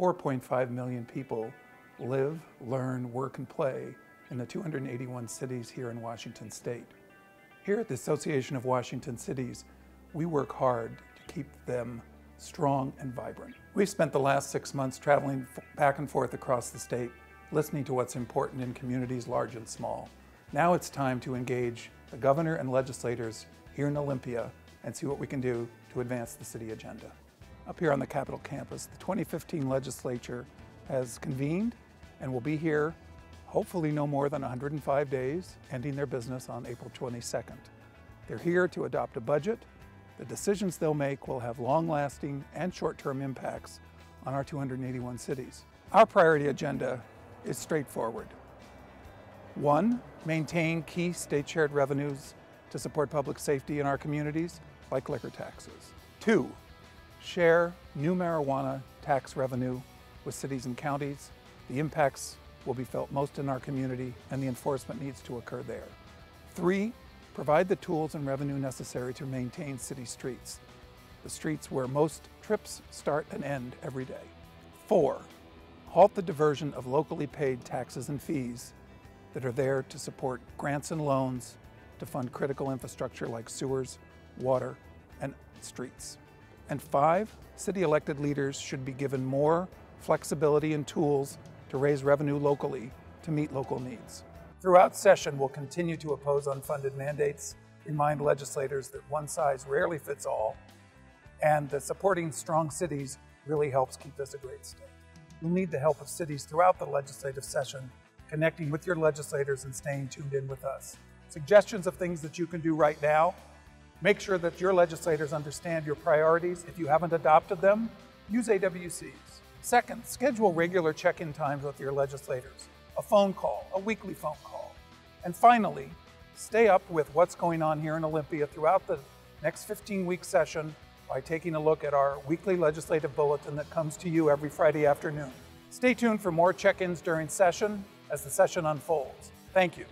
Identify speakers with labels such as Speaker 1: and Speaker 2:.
Speaker 1: 4.5 million people live, learn, work, and play in the 281 cities here in Washington state. Here at the Association of Washington Cities, we work hard to keep them strong and vibrant. We've spent the last six months traveling back and forth across the state, listening to what's important in communities large and small. Now it's time to engage the governor and legislators here in Olympia and see what we can do to advance the city agenda. Up here on the Capitol campus, the 2015 legislature has convened and will be here hopefully no more than 105 days, ending their business on April 22nd. They're here to adopt a budget. The decisions they'll make will have long-lasting and short-term impacts on our 281 cities. Our priority agenda is straightforward. One, maintain key state shared revenues to support public safety in our communities, like liquor taxes. Two, share new marijuana tax revenue with cities and counties. The impacts will be felt most in our community and the enforcement needs to occur there. Three, provide the tools and revenue necessary to maintain city streets, the streets where most trips start and end every day. Four, halt the diversion of locally paid taxes and fees that are there to support grants and loans to fund critical infrastructure like sewers, water, and streets. And five, city elected leaders should be given more flexibility and tools to raise revenue locally to meet local needs. Throughout session, we'll continue to oppose unfunded mandates, remind legislators that one size rarely fits all, and that supporting strong cities really helps keep this a great state. You'll need the help of cities throughout the legislative session, connecting with your legislators and staying tuned in with us. Suggestions of things that you can do right now Make sure that your legislators understand your priorities. If you haven't adopted them, use AWCs. Second, schedule regular check-in times with your legislators, a phone call, a weekly phone call. And finally, stay up with what's going on here in Olympia throughout the next 15-week session by taking a look at our weekly legislative bulletin that comes to you every Friday afternoon. Stay tuned for more check-ins during session as the session unfolds. Thank you.